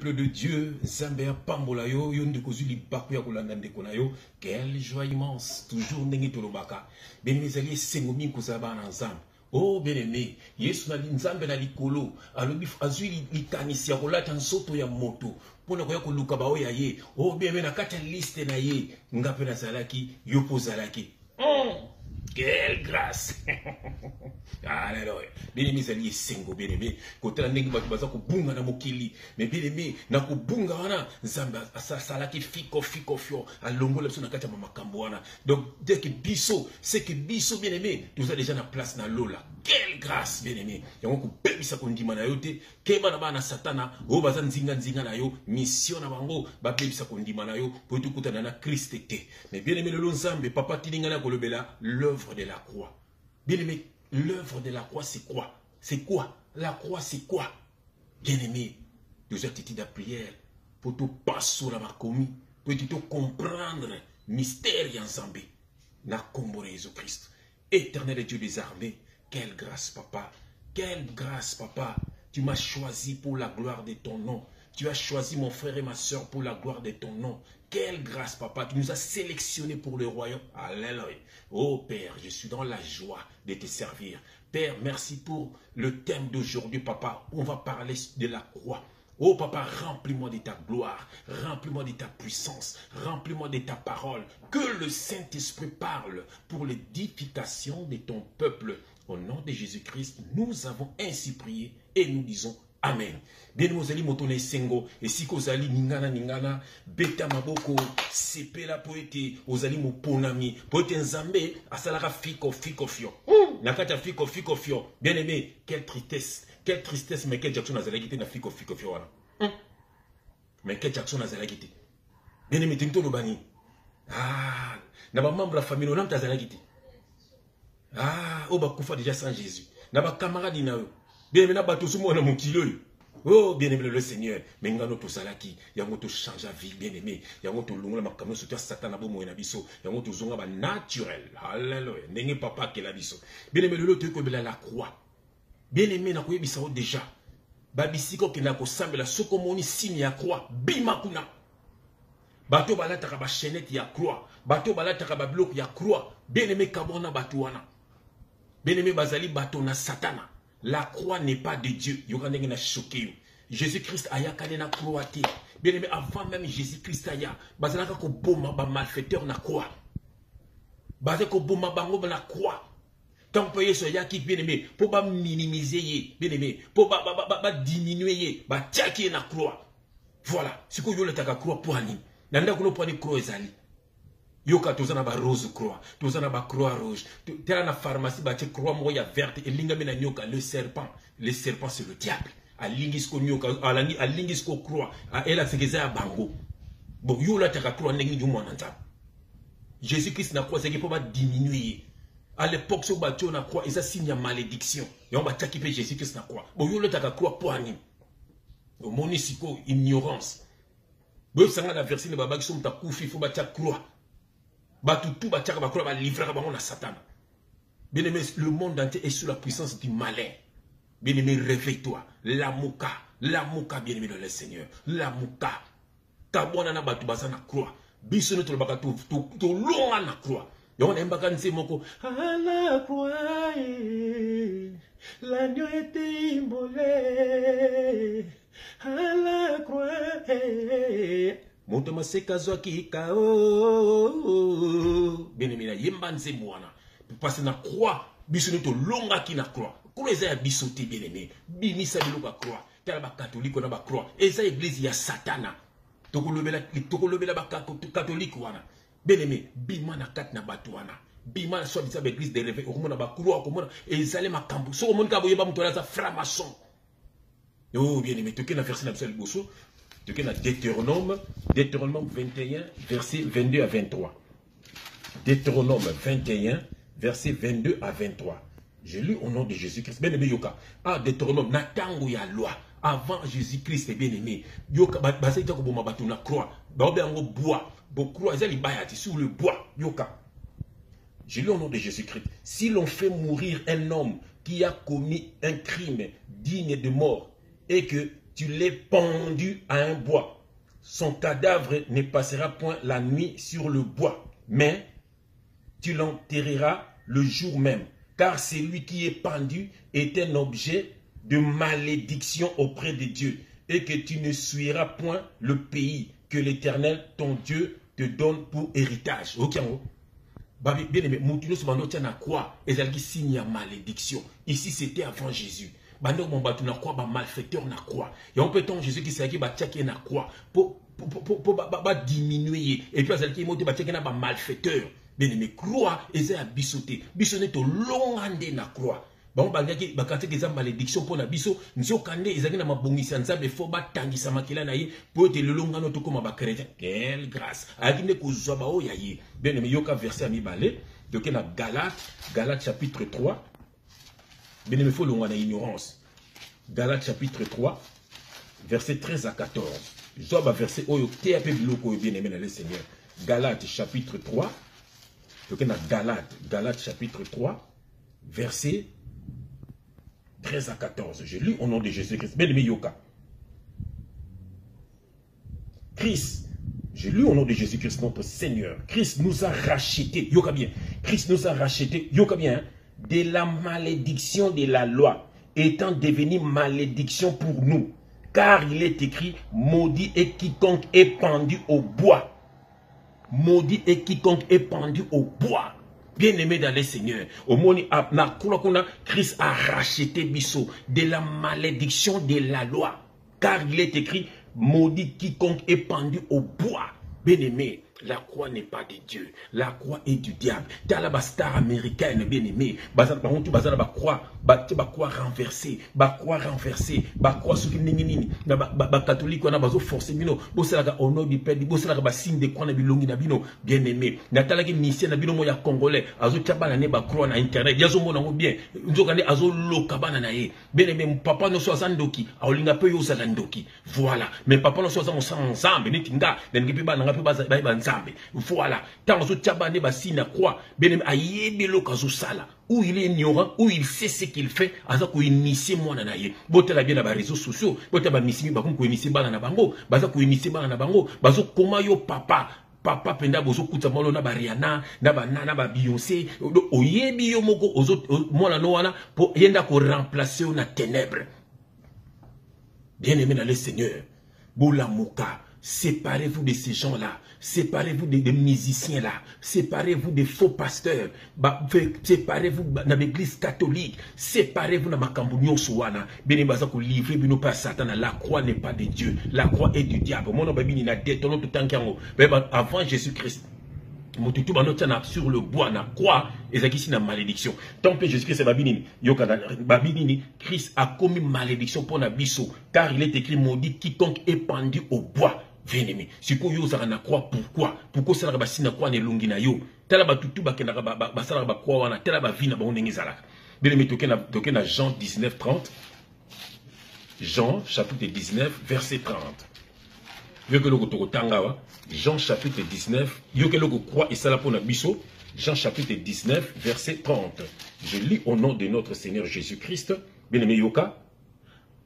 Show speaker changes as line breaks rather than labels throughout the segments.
peuple de Dieu, Zambea Pambola yo, yo ndekozu li baku ya kolanda ndeko na yo, quelle joie immense, toujours ndenge tolobaka. Bien amis, sengo mingi na ensemble. Oh bien-aimé, Yesu na nzambe na likolo, alobi azwi likanisi ya kolata nzoto ya moto, mpona koya koluka baoyo ya ye. Oh bien-aimé na kati liste na ye, nga mpe nazalaki, yo mpo ozalaki. quelle grâce. Ah, Alleluya bien-aimé ezali esengo bien-aimé kotala ndenge bato baza kobunga na mokili mais bien-aimé na kobunga wana nzambe asalaki ah, fiko fiko fio. Alongola biso na kati ya bamakambo wana donc deke biso seke biso bien-aimé toza déjà na place na lola quelle grâce bien-aimé yango kobebisa kondima na yo te keba na bana na satana. Oyo baza nzinganzinga na yo. Misio na bango. Babebisa kondima na yo po ete okutana na kriste te mais bien-aimé lelo nzambe papa tininga na kolobela l'œuvre l'œuvre de la croix. Bien-aimé, l'œuvre de la croix, c'est quoi? C'est quoi? La croix, c'est quoi? Bien-aimé, deux attitudes de prière pour tout passer la makomi, pour tout comprendre mystère ensemble. Na kombo Jésus-Christ. Éternel Dieu des armées, quelle grâce, papa. Quelle grâce, papa. Tu m'as choisi pour la gloire de ton nom. Tu as choisi mon frère et ma soeur pour la gloire de ton nom. Quelle grâce, papa. Tu nous as sélectionnés pour le royaume. Alléluia. Oh Père, je suis dans la joie de te servir. Père, merci pour le thème d'aujourd'hui, papa. On va parler de la croix. Oh papa, remplis-moi de ta gloire, remplis-moi de ta puissance, remplis-moi de ta parole. Que le Saint-Esprit parle pour l'édification de ton peuple. Au nom de Jésus-Christ, nous avons ainsi prié et nous disons amen. Bien ozali moto na esengo esika ningana ningana beta maboko sepela mpo ete ozali moponami. Mpo ete nzambe asalaka fikofikofio hmm. na kati ya fikofikofio bien aimé quelle tristesse quelle tristesse michael jackson azalaki te na fikofikofio wana. Hmm. Michael jackson azalaki te. Bien aimé tengi toloba ah na bamembre ya famille onamutu azalaki te. Ah oyo bakufa déjà sans jésus. Na bakamaradi na bien-aimé na bato ozomona mokili oyo. O bien-aimé lelo seigneur. Mengano tosalaki yango tochange a vie bien-aimé. Yango tolongola makambo nyonso tya satan na bomoi na biso. Yango tozonga banaturel alleluya ndenge papa akela biso. Bien-aimé lelo toyei koyebela la croix. Bien-aimé nakoyebisa yo déjà. Babisika okenda kosambela soki omoni sine ya croix. Bima kuna. Bato balataka bashenete ya croix. Bato balataka babiloko ya croix. Bien-aime kabwana bato wana. Bien-aime bazali bato na satana. La croix n'est pas de Dieu. Jésus-Christ aya na croix Bien aimé, avant même Jésus-Christ aya, bazalaka ko boma ba malfaiteur na croix. Bazalaka ko boma bango na croix. Tant que Yesu aya ki bien aimé, pour ba minimiser bien aimé, pour ba ba ba, ba diminuer ye, ba tiaki na croix. Voilà, sikoyo le taka croix pour ali. Nanda kuno pour ali croix ezali yoka toza na barose croix toza na bacroix rouge. Tala na pharmacie batie croix moko ya verte elingami na nyoka le serpent. Le serpent c'est le diable. Alingi siko nyoka alingi siko croix. Elakisaka eza ya bango. Bon yo olataka croix ndenge nini yo jésus christ na croix ezalaki mpo badiminue ye à l'époque soki batie yo na croix eza signe ya malédiction. Yango batiaki mpe jésus christ na croix. Bon yo olataka croix mpo anini omoni sikoyo ignorance. Boyebisanga na versine babaki so moto akufi fo batia croix. Batiaka, Satan. Bien-aimé, le monde entier est sous la puissance du malin. Bien-aimé, réveille-toi. La mouka, la mouka, bien-aimé dans le Seigneur. La mouka. Kabwana na batu baza na croix. Biso na croix. Moko. La moto maseka azwaki ka oh, oh, oh. bien-aimé nayemba nzembo wana parce na croix biso nini tolongaki na croix. Kolo eza ya biso te bien-aimé bimisa biloko ya croix. Tala bakatolike wana bacroix eza eglize ya satana. Tokolobela bakatolike wana. Bien-aimé bima na kati na bato wana. Bima na soi bisa baeglise de reveil okomona bakroix okomona ezali makambo. Soki omoni kaka boyeba moto wana aza framaçon o bien-aimé toke na verse na biso ya liboso. de que la Deutéronome, Deutéronome 21, verset 22 à 23. Deutéronome 21, verset 22 à 23. Je lis au nom de Jésus-Christ. Bien aimé Yoka. Ah, Deutéronome, Natango la loi. Avant Jésus-Christ, bien aimé. Yoka, basé yaka boma batuna croix. Baobé bois. Bo croix, ils bayati sur le bois. Yoka. Je lis au nom de Jésus-Christ. Si l'on fait mourir un homme qui a commis un crime digne de mort et que tu l'es pendu à un bois. Son cadavre ne passera point la nuit sur le bois, mais tu l'enterreras le jour même, car celui qui est pendu est un objet de malédiction auprès de Dieu, et que tu ne suivras point le pays que l'Éternel, ton Dieu, te donne pour héritage. Ok, bien aimé, quoi? Ezalaki signe malédiction. Ici, c'était avant Jésus. Bando mon batu na quoi, malfaiteur na quoi. Et on peut ton Jésus qui s'est ba tchaki na quoi pour pour diminuer et puis azalaki moto ba tchaki na ba malfaiteur. Bien aimé, croix eza ya bisoté. Bisoné to longande na croix. bango bangaki bakataki eza malédiction mpo na biso nzoka nde ezalaki na mabongisi ya nzambe fo batangisa makila na ye mpo ete lelo ngano tokóma bachrétien quelle grâce ayaki nde kozwa baoyo ya ye bien aimé yoka verset ya mibale toke na galate galate chapitre 3 longwa na ignorance galate chapitre 3 verset 13 à 14 zwa baverset oyo teya mpe biloko oyo bien aimé na le seigneur galate chapitre 3 toke na galate galate chapitre 3 verset 13 à 14. Je lis au nom de Jésus-Christ. Bien aimé Yoka. Christ, je lis au nom de Jésus-Christ, notre Seigneur. Christ nous a rachetés. Yoka bien. Christ nous a rachetés. Yoka bien. Hein, de la malédiction de la loi, étant devenu malédiction pour nous. Car il est écrit, maudit est quiconque est pendu au bois. Maudit est quiconque est pendu au bois. Bien-aimé dans les seigneurs, au monde, Christ a racheté Bisso de la malédiction de la loi. Car il est écrit, maudit quiconque est pendu au bois. Bien-aimé, la croix n'est pas de Dieu. La croix est du diable. Tala ba star américaine bien aimé. Bazana ba croix, ba ba croix renversée, ba croix renversée, ba croix ningi nini. Na catholique wana bazo forcer bino. Bo sala ka nom du père, ba signe de croix na bilongi na bino bien aimé. Na tala ki mission na bino mo ya congolais. Azo tchaba ne ba croix na internet. Yazo mona ngo bien. Nzoka ne azo loka bana na ye. Bien aimé papa no so azandoki. Aolinga pe yo sala ndoki. Voilà. Mais papa no so azamo sans nzambe nitinga. Nengi pe ba nga pe ba ba nzambe. Voilà. Ntango azotia bane basine na croix benemi ayebi eloko azosala ou il est ignorant ou il sait ce qu'il fait aza koinitie mwana na ye. Botala bien na baréseau sociaux botala bamisimi bana na bango baza koinitie bana na bango bazokoma yo papa papa mpenza bozokuta mwana na bariana na bana na babeyonce oyebi yo moko mwana no wana mpo ye nda koremplace yo na ténèbre bien aimé na le seigneur bolamuka Séparez-vous de ces gens-là. Séparez-vous des, des musiciens-là. Séparez-vous des faux pasteurs. Séparez-vous de l'église catholique. Séparez-vous de Makambunyo Souana. La croix n'est pas de Dieu. La croix est du diable. Mon nom. Avant Jésus-Christ. sur le bois na croix ezalaki si na malédiction tant mpe jésus christ babi nini yokana babi nini christ akomi malédiction mpo na biso car il est écrit maudit quiconque est pendu au bois croix pourquoi? Croix jean 19 30 jean chapitre 19 verset 30 yoki eloko tokotanga awa jean chapitre 19 yoki eloko croix esala mpo na biso jean chapitre 19 verset 30 je lis au nom de notre seigneur jésus-christ. Bien-aimé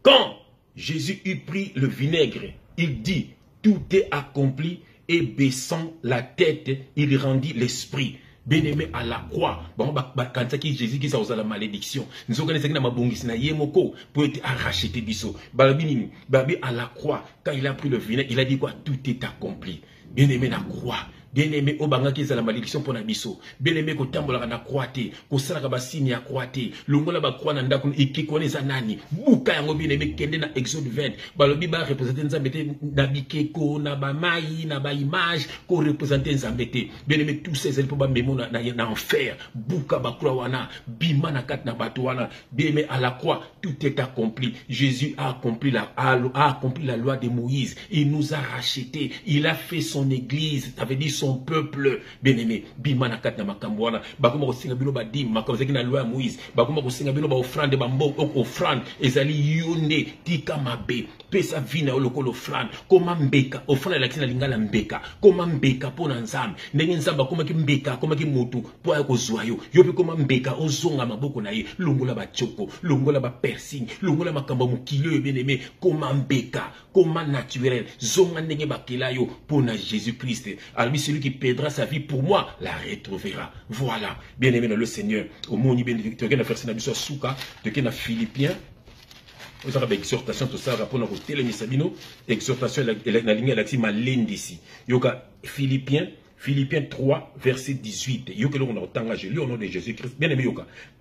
quand jésus eut pris le vinaigre il dit tout est accompli et baissant la tête, il rendit l'esprit. Bien-aimé à la croix, bon, bakansaki Jésus qui sa la malédiction. Nous sommes na mabongisi na yemoko pour être arraché biso. Balabini, babi à la croix, quand il a pris le vinaigre, il a dit quoi? Tout est accompli. Bien-aimé la croix. Bien-aimé oyo bangaki ezala malédiction mpo na biso. Bien-aimé kotambolaka na croix te kosalaka basini ya croix te. Longola bacroix na ndako ekeko wana eza nani? Buka yango bien-aimé kende na exode 20 balobi barepresente nzambe te na bikeko na bamai na baimage korepresente nzambe te. Bien-aimé tout ça ezali mpo bamemo na, na, na enfer. Buka bacroix wana bima na kati na bato bien-aimé à la croix tout est accompli. Jésus a accompli la, a, a accompli la loi de moïse. Il nous a racheté il a fait son église. Ça veut son son peuple bien-aimé. Bima na kati na makambo wana. Bakoma kosenga bino badime makambo ezalaki na loi ya moïse. Bakoma kosenga bino baofrande bambongo ofrande ezali yo nde tika mabe. Pesa vi na yo lokola ofrande koma mbeka ofrande elakisi na lingala mbeka. Koma mbeka mpo na nzambe. Ndenge nzambe akomaki mbeka akomaki motu mpo aya kozwa yo. Yo mpe koma mbeka ozonga maboko na ye. Longola batioko longola bapersine longola makambo ya mokili oyo bien-aimé. Koma mbeka koma naturel. Zonga ndenge bakela yo mpo na jésus-christ. Alobi celui qui perdra sa vie pour moi la retrouvera. Voilà. Bien-aimé dans le seigneur omoni toke na verse na biso ya suka toke na philippien? Ozaka baexhortation tosalaka mpona kotelemisa bino exhortation nalingi elakisi malendisi yoka philippien Philippiens 3, verset 18. Je lis au nom de Jésus-Christ. Bien aimé.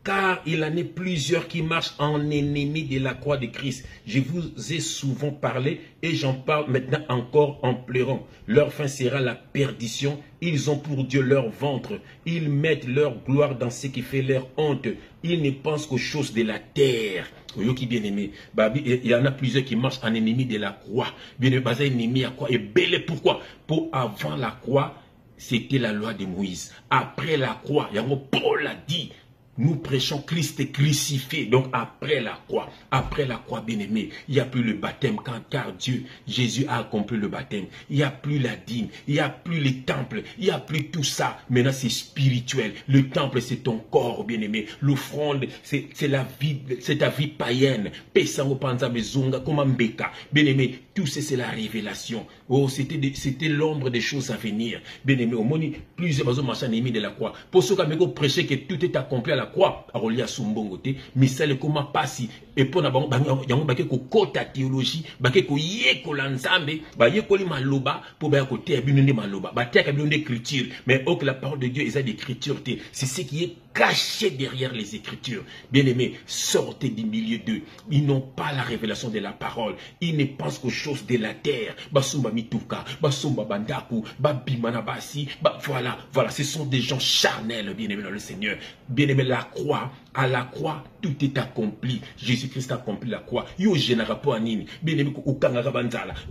Car il en est plusieurs qui marchent en ennemis de la croix de Christ. Je vous ai souvent parlé et j'en parle maintenant encore en pleurant. Leur fin sera la perdition. Ils ont pour Dieu leur ventre. Ils mettent leur gloire dans ce qui fait leur honte. Ils ne pensent qu'aux choses de la terre. Yoki bien aimé, il y en a plusieurs qui marchent en ennemi de la croix. Bien aimé, ennemi à quoi? Et belé pourquoi? Pour avant la croix, c'était la loi de Moïse. Après la croix, Paul a dit, nous prêchons Christ crucifié. Donc après la croix, après la croix bien-aimée, il n'y a plus le baptême car Dieu, Jésus a accompli le baptême. Il n'y a plus la dîme, il n'y a plus les temples, il n'y a plus tout ça. Maintenant c'est spirituel. Le temple c'est ton corps bien-aimé. L'offrande c'est la vie, c'est ta vie païenne. Bien-aimé, tout ça c'est la révélation. Oh, c'était l'ombre des choses à venir. Bien-aimé, au monde, plusieurs personnes de la croix. Pour ceux qui ont que tout est accompli à la croix, akolia sumbongo te, misale koma pasi, pour n'abon, yango bake ko kota théologie, bake ko yekola nzambe, ba yekoli maloba, pour ba ko te abinu nde maloba, ba te abinu nde écriture, mais que la parole de Dieu est d'écriture te, c'est ce qui est caché derrière les Écritures. Bien-aimés, sortez du milieu d'eux. Ils n'ont pas la révélation de la parole. Ils ne pensent qu'aux choses de la terre. Basumba bandaku, babimana basi, voilà, voilà, ce sont des gens charnels, bien-aimés dans le Seigneur. Bien-aimés, la croix, à la croix, tout est accompli. Jésus-Christ a accompli la croix. Yo anini. Bien-aimé.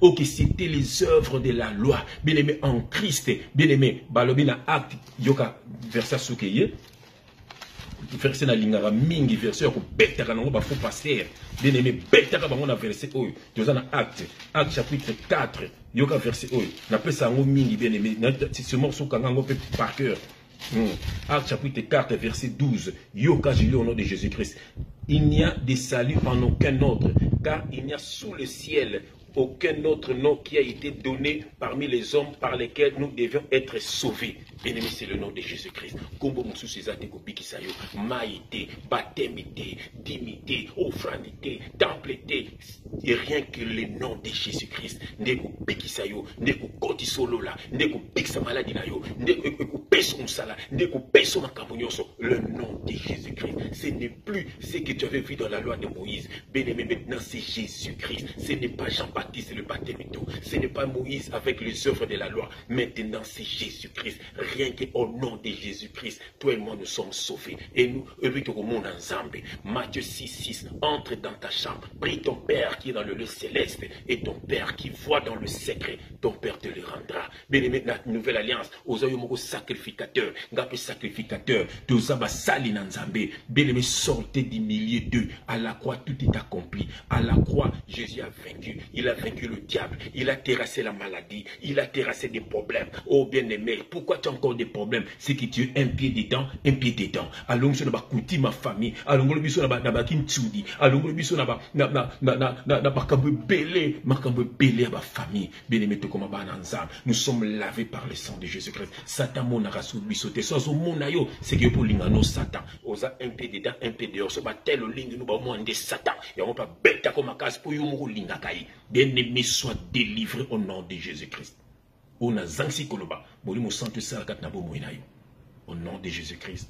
Ok, c'était les œuvres de la loi. Bien-aimé, en Christ. Bien-aimé, balobina acte, yoka, verset soukeye. Verset na lingaka mingi verset ya kobetaka nango bafaux paster bien aimé betaka bango na verset oyo toza na acte acte chapitre 4 yoka verset oyo napesa yango mingi bien aimé seulement osokanga yango mpe par cœur Hmm. Acte chapitre 4, verset 12. Yoka, je lis au nom de Jésus-Christ. Il n'y a de salut en aucun autre, car il n'y a sous le ciel aucun autre nom qui a été donné parmi les hommes par lesquels nous devions être sauvés. Bien-aimé, c'est le nom de Jésus-Christ. Kombo mosusu ezate kobikisa yo. Mai te, baptême te, te, te, temple te. Rien que le nom de Jésus-Christ. Nde kobikisa yo, nde kokotisa olola, nde kobikisa maladi na yo, nde kopesa mosala, nde kopesa makambo nyonso. Le nom de Jésus-Christ. Ce n'est plus ce que tu avais vu dans la loi de Moïse. Bien-aimé, maintenant c'est Jésus-Christ. Ce n'est pas Le baptême et tout. Ce n'est pas Moïse avec les œuvres de la loi. Maintenant c'est Jésus-Christ. Rien qu'au nom de Jésus-Christ, toi et moi nous sommes sauvés. Et nous, ensemble. Matthieu 6, 6, entre dans ta chambre, prie ton Père qui est dans le lieu céleste et ton Père qui voit dans le secret, ton Père te le rendra. Bien-aimé, la nouvelle alliance, aux ayomoko sacrificateur, ngape sacrificateur, tozaba sali nanzambe. Bien-aimé, sortez du milieu d'eux. À la croix, tout est accompli. À la croix, Jésus a vaincu. Il a vaincu le diable. Il a terrassé la maladie. Il a terrassé des problèmes. Oh bien-aimé, pourquoi tu as encore des problèmes? C'est que tu es un pied dedans, un pied dedans. Allons sur ma famille. Allons ba na kintsudi. Allons na makambo belé, makambo belé ba famille. Bien-aimé. Nous sommes lavés par le sang de Jésus-Christ. Satan mona rasu biso te so zo mona yo, c'est que pour lingano Satan. Oza un pied dedans, un pied dehors. Ba tel lingi nous ba mo ande Satan. Ya on pas bêta comme casse pour kai. Bien-aimé soit délivré au nom de Jésus-Christ. On a zangsi koloba. Molimo santo sala kat na bo mo au nom de Jésus-Christ.